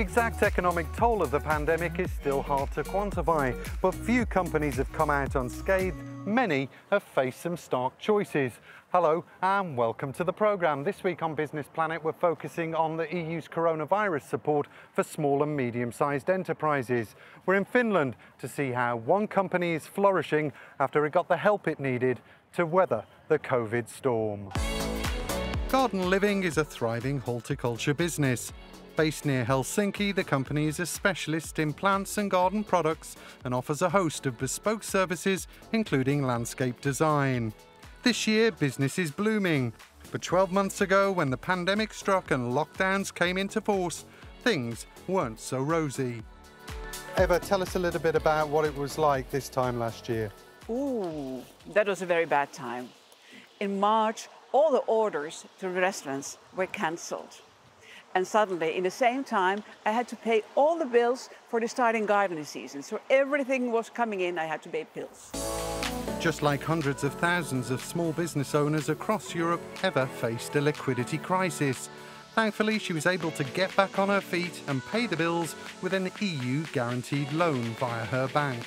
exact economic toll of the pandemic is still hard to quantify, but few companies have come out unscathed. Many have faced some stark choices. Hello and welcome to the programme. This week on Business Planet, we're focusing on the EU's coronavirus support for small and medium-sized enterprises. We're in Finland to see how one company is flourishing after it got the help it needed to weather the COVID storm. Garden Living is a thriving horticulture business. Based near Helsinki, the company is a specialist in plants and garden products and offers a host of bespoke services, including landscape design. This year, business is blooming. But 12 months ago, when the pandemic struck and lockdowns came into force, things weren't so rosy. Eva, tell us a little bit about what it was like this time last year. Ooh, that was a very bad time. In March, all the orders to restaurants were cancelled. And suddenly, in the same time, I had to pay all the bills for the starting gardening season. So everything was coming in, I had to pay bills. Just like hundreds of thousands of small business owners across Europe, Eva faced a liquidity crisis. Thankfully, she was able to get back on her feet and pay the bills with an EU guaranteed loan via her bank.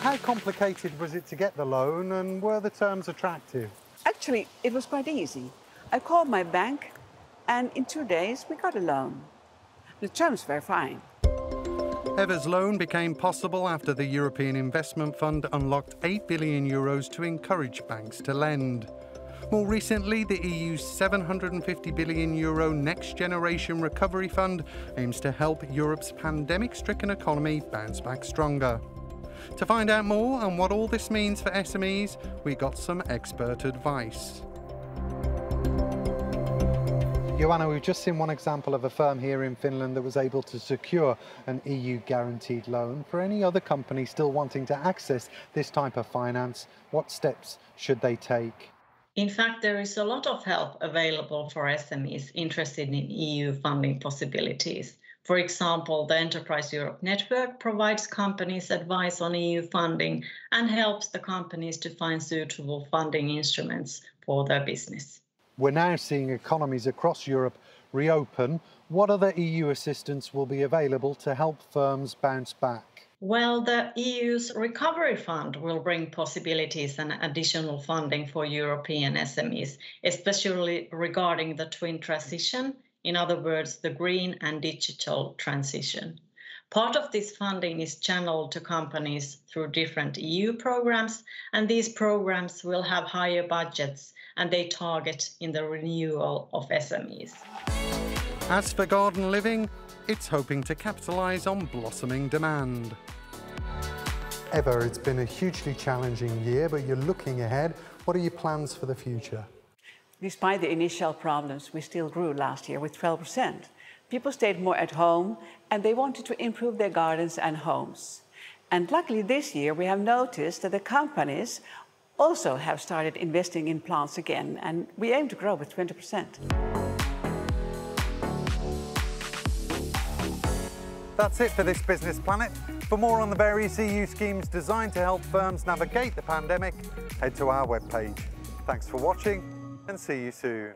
How complicated was it to get the loan and were the terms attractive? Actually, it was quite easy. I called my bank and in two days we got a loan. The terms were fine. Eva's loan became possible after the European Investment Fund unlocked 8 billion euros to encourage banks to lend. More recently, the EU's 750 billion euro Next Generation Recovery Fund aims to help Europe's pandemic stricken economy bounce back stronger. To find out more on what all this means for SMEs, we got some expert advice. Joanna, we've just seen one example of a firm here in Finland that was able to secure an EU guaranteed loan. For any other company still wanting to access this type of finance, what steps should they take? In fact, there is a lot of help available for SMEs interested in EU funding possibilities. For example, the Enterprise Europe Network provides companies advice on EU funding and helps the companies to find suitable funding instruments for their business. We're now seeing economies across Europe reopen. What other EU assistance will be available to help firms bounce back? Well, the EU's Recovery Fund will bring possibilities and additional funding for European SMEs, especially regarding the twin transition, in other words, the green and digital transition. Part of this funding is channeled to companies through different EU programs, and these programs will have higher budgets and they target in the renewal of SMEs. As for garden living, it's hoping to capitalise on blossoming demand. Eva, it's been a hugely challenging year, but you're looking ahead. What are your plans for the future? Despite the initial problems, we still grew last year with 12%. People stayed more at home and they wanted to improve their gardens and homes. And luckily this year we have noticed that the companies also have started investing in plants again and we aim to grow with 20%. That's it for this Business Planet. For more on the various EU schemes designed to help firms navigate the pandemic, head to our webpage. Thanks for watching and see you soon.